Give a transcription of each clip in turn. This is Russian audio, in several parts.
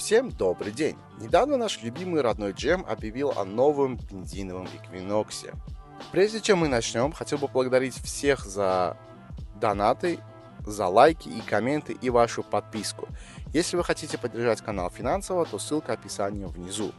Всем добрый день! Недавно наш любимый родной Джем объявил о новом бензиновом Equinox. Прежде чем мы начнем, хотел бы поблагодарить всех за донаты, за лайки и комменты и вашу подписку. Если вы хотите поддержать канал финансово, то ссылка в описании внизу.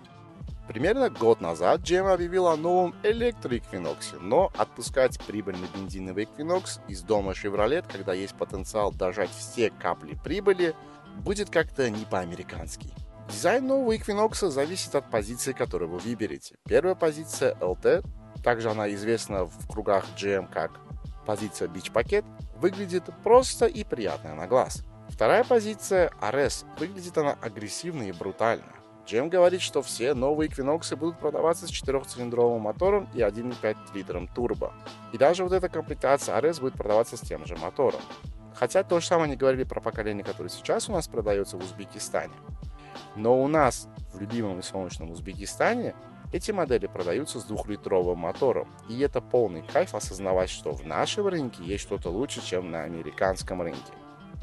Примерно год назад GM объявил о новом электроэквиноксе, но отпускать прибыльный бензиновый Equinox из дома Chevrolet, когда есть потенциал дожать все капли прибыли, будет как-то не по-американски. Дизайн нового Equinox зависит от позиции, которую вы выберете. Первая позиция LT, также она известна в кругах GM как позиция Beach Packet, выглядит просто и приятно на глаз. Вторая позиция RS, выглядит она агрессивно и брутально. GM говорит, что все новые Equinox будут продаваться с 4-цилиндровым мотором и 1.5 литром турбо. И даже вот эта комплектация RS будет продаваться с тем же мотором. Хотя то же самое они говорили про поколение, которое сейчас у нас продается в Узбекистане. Но у нас в любимом и солнечном Узбекистане эти модели продаются с двухлитровым мотором. И это полный кайф осознавать, что в нашем рынке есть что-то лучше, чем на американском рынке.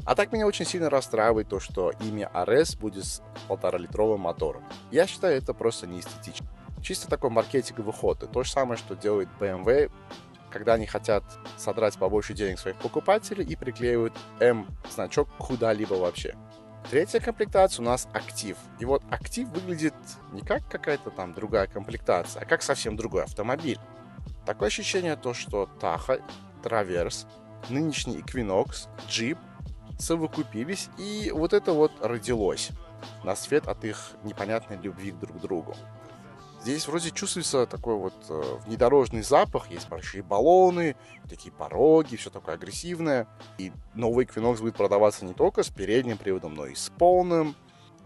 А так меня очень сильно расстраивает то, что имя RS будет с полтора-литровым мотором. Я считаю это просто неэстетично. Чисто такой маркетинговый ход. Это то же самое, что делает BMW, когда они хотят содрать побольше денег своих покупателей и приклеивают M-значок куда-либо вообще. Третья комплектация у нас актив. И вот актив выглядит не как какая-то там другая комплектация, а как совсем другой автомобиль. Такое ощущение то, что Таха, Траверс, нынешний Equinox, Jeep совокупились, и вот это вот родилось на свет от их непонятной любви друг к другу. Здесь вроде чувствуется такой вот э, внедорожный запах, есть большие баллоны, такие пороги, все такое агрессивное. И новый Equinox будет продаваться не только с передним приводом, но и с полным.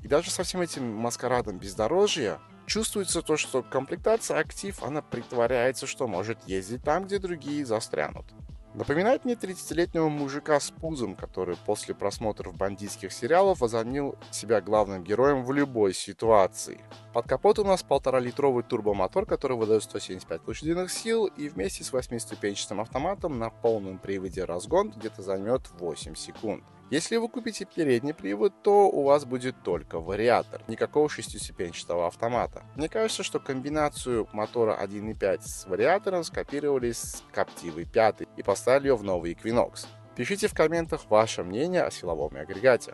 И даже со всем этим маскарадом бездорожья чувствуется то, что комплектация актив, она притворяется, что может ездить там, где другие застрянут. Напоминает мне 30-летнего мужика с пузом, который после просмотров бандитских сериалов возомнил себя главным героем в любой ситуации. Под капотом у нас полтора-литровый турбомотор, который выдает 175 лошадиных сил, и вместе с восьмиступенчатым автоматом на полном приводе разгон где-то займет 8 секунд. Если вы купите передний привод, то у вас будет только вариатор, никакого шестиступенчатого автомата. Мне кажется, что комбинацию мотора 1.5 с вариатором скопировали с Captiva 5 и поставили ее в новый Equinox. Пишите в комментах ваше мнение о силовом агрегате.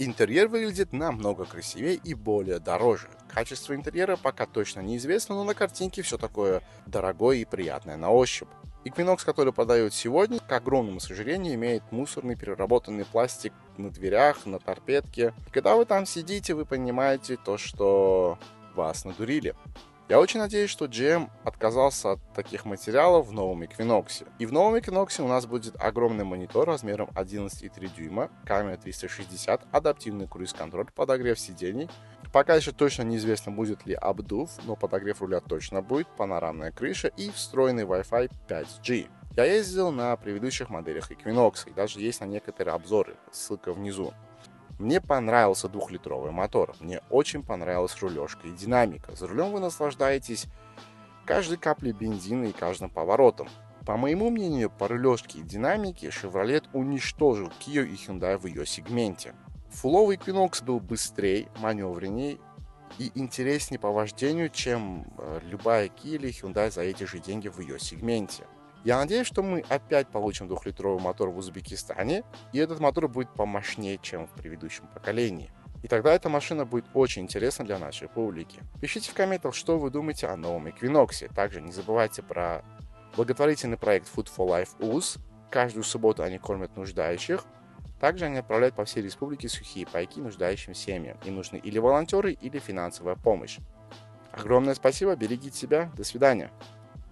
Интерьер выглядит намного красивее и более дороже. Качество интерьера пока точно неизвестно, но на картинке все такое дорогое и приятное на ощупь. Equinox, который продают сегодня, к огромному сожалению, имеет мусорный переработанный пластик на дверях, на торпедке. И когда вы там сидите, вы понимаете то, что вас надурили. Я очень надеюсь, что GM отказался от таких материалов в новом Equinox. И в новом Equinox у нас будет огромный монитор размером 11,3 дюйма, камера 360, адаптивный круиз-контроль, подогрев сидений. Пока еще точно неизвестно, будет ли обдув, но подогрев руля точно будет, панорамная крыша и встроенный Wi-Fi 5G. Я ездил на предыдущих моделях Equinox, и даже есть на некоторые обзоры, ссылка внизу. Мне понравился двухлитровый мотор, мне очень понравилась рулежка и динамика. За рулем вы наслаждаетесь каждой каплей бензина и каждым поворотом. По моему мнению, по рулежке и динамике Chevrolet уничтожил Kia и Hyundai в ее сегменте. Фуловый Equinox был быстрее, маневреннее и интереснее по вождению, чем э, любая Kia или Hyundai за эти же деньги в ее сегменте. Я надеюсь, что мы опять получим двухлитровый мотор в Узбекистане, и этот мотор будет помощнее, чем в предыдущем поколении. И тогда эта машина будет очень интересна для нашей публики. Пишите в комментах, что вы думаете о новом Equinox. Также не забывайте про благотворительный проект Food for Life УЗ. Каждую субботу они кормят нуждающих. Также они отправляют по всей республике сухие пайки нуждающим семьям. Им нужны или волонтеры, или финансовая помощь. Огромное спасибо, берегите себя, до свидания.